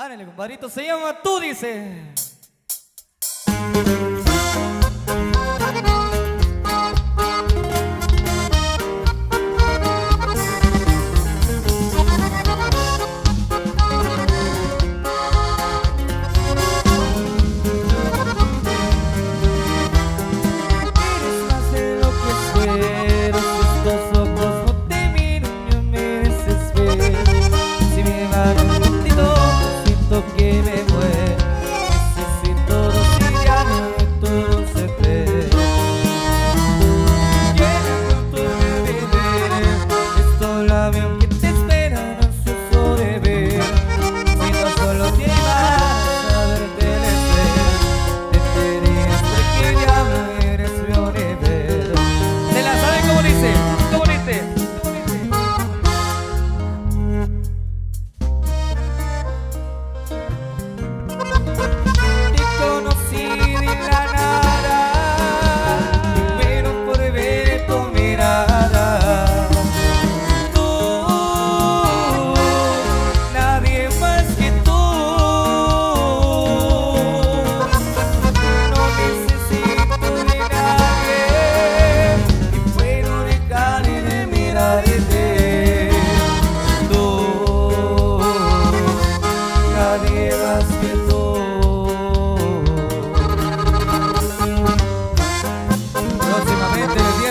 Ándale, compadrito, se llama Tú dice.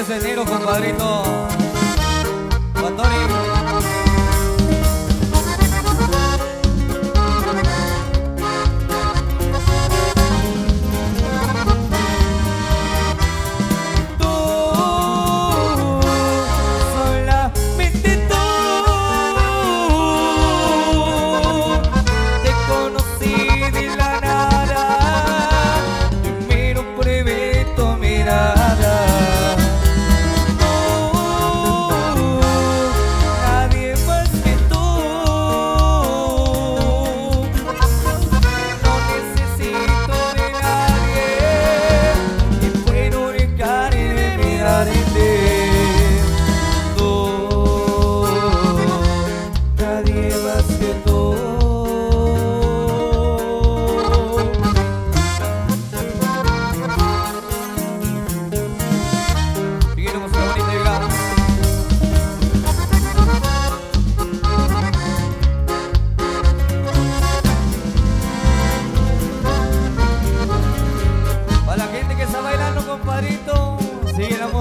de enero, compadrito.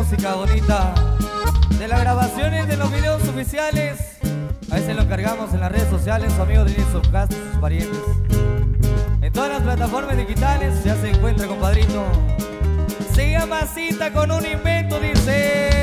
música bonita, de las grabaciones de los videos oficiales. A veces lo cargamos en las redes sociales, su amigo de Sofcast, sus parientes. En todas las plataformas digitales ya se encuentra, compadrito. Se llama cita con un invento, dice.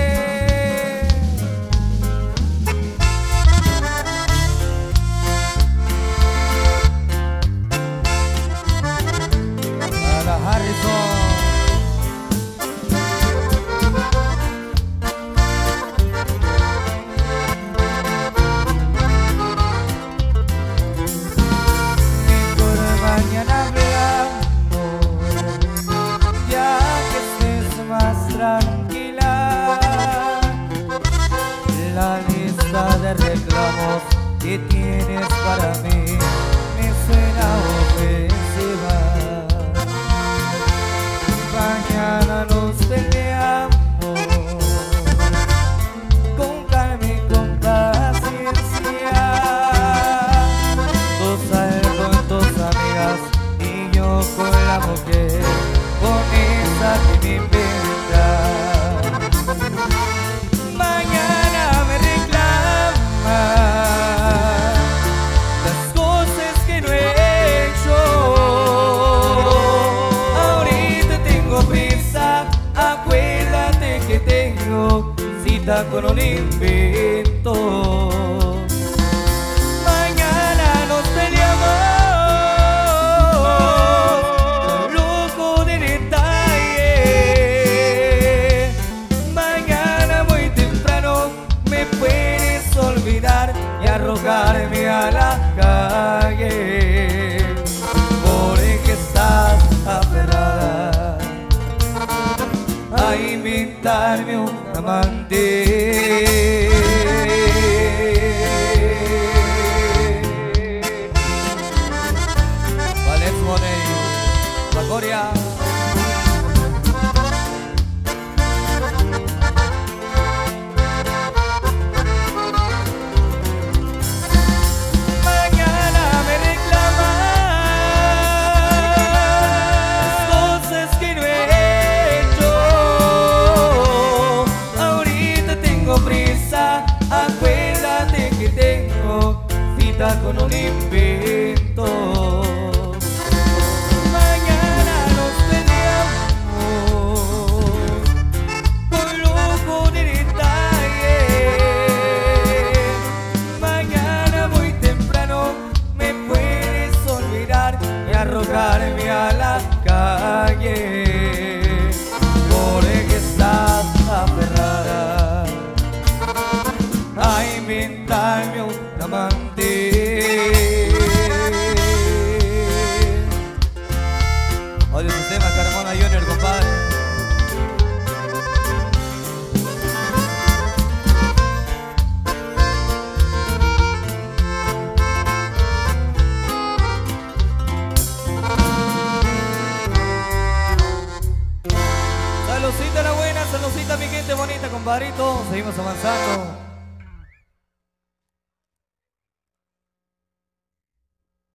It con un invento. Mañana nos peleamos, loco de detalle. Mañana muy temprano me puedes olvidar y arrojarme a la calle. 하나님이 오는 나만데 con un invento. Mañana nos veríamos con lujo de detalle. Mañana muy temprano me puedes olvidar y arrojarme a la calle. Aferrada a inventarme un amante. Bonita, compadrito. Seguimos avanzando.